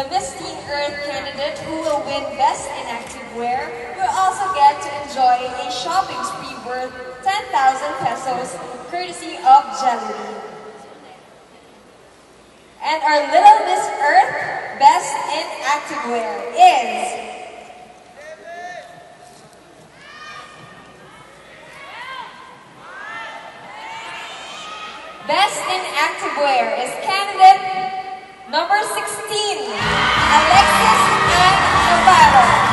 The Miss Teen Earth candidate who will win Best in Active Wear will also get to enjoy a shopping spree worth 10,000 pesos courtesy of Jelly. And our Little Miss Earth Best in Activewear is Best in Activewear is candidate number 16, Alexis Ann Navarro.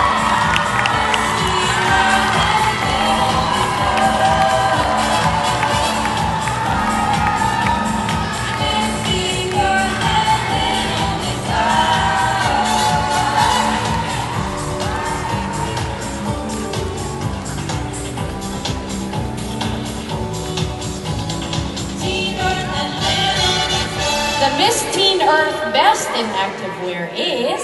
Miss Teen Earth Best in Activewear is...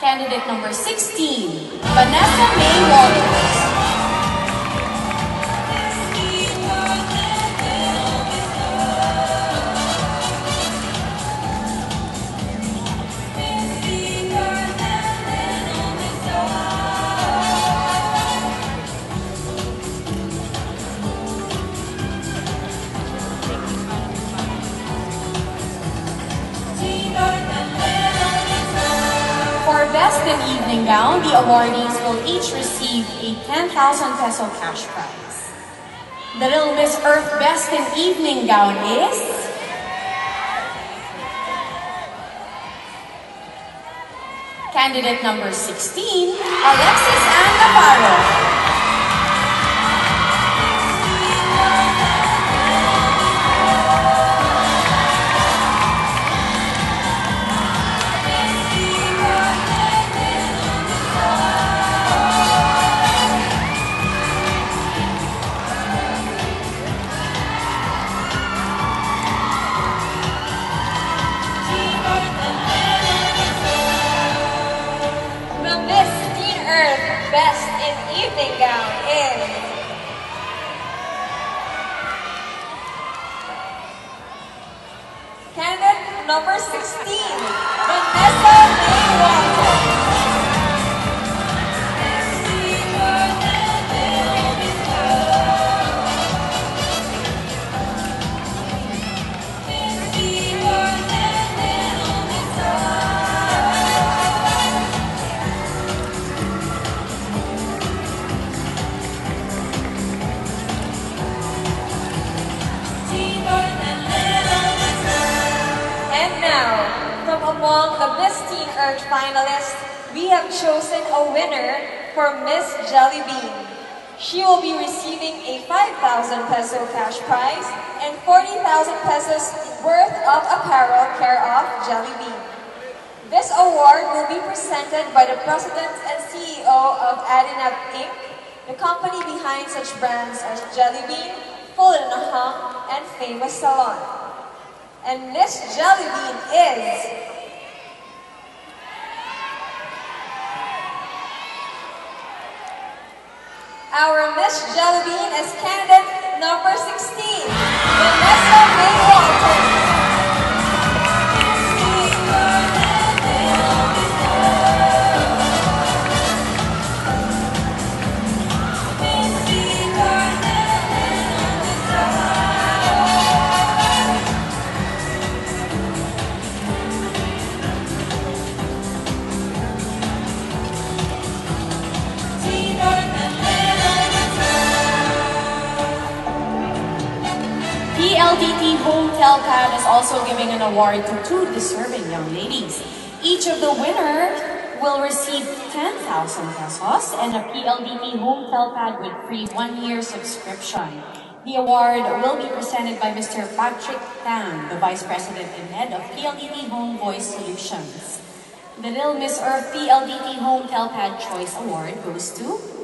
Candidate number 16, Vanessa May Walters. In Evening Gown, the awardees will each receive a 10,000 peso cash prize. The Little Miss Earth Best in Evening Gown is... Candidate number 16, Alexis Ann Navarro. Number 16, among the Miss Teen Earth finalists, we have chosen a winner for Miss Jelly Bean. She will be receiving a 5,000 peso cash prize and 40,000 pesos worth of apparel care of Jelly Bean. This award will be presented by the President and CEO of Adinab Inc., the company behind such brands as Jelly Bean, Full and Hung, and Famous Salon. And Miss Jelly Bean is our Miss Jelly Bean is candidate number 16, Vanessa PLDT Home Telpad is also giving an award to two deserving young ladies. Each of the winners will receive 10,000 pesos and a PLDT Home Telpad with free one-year subscription. The award will be presented by Mr. Patrick Tan, the Vice President and Head of PLDT Home Voice Solutions. The Little Miss Earth PLDT Home Telpad Choice Award goes to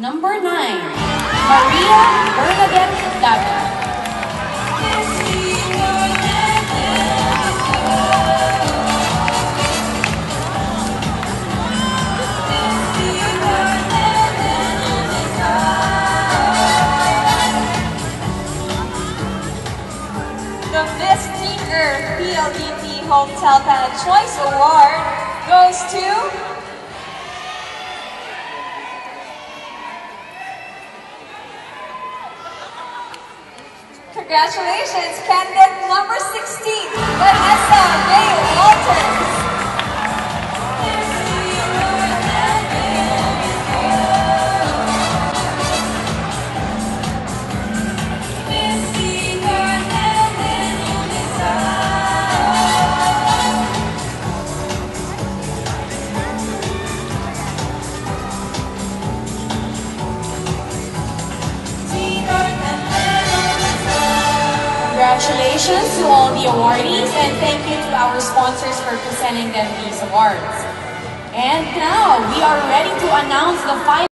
Number 9, Maria Bernadette David. The Miss Choice Award goes to Congratulations, candidate number 16, Vanessa May Walters. Congratulations to all the awardees and thank you to our sponsors for presenting them these awards. And now we are ready to announce the final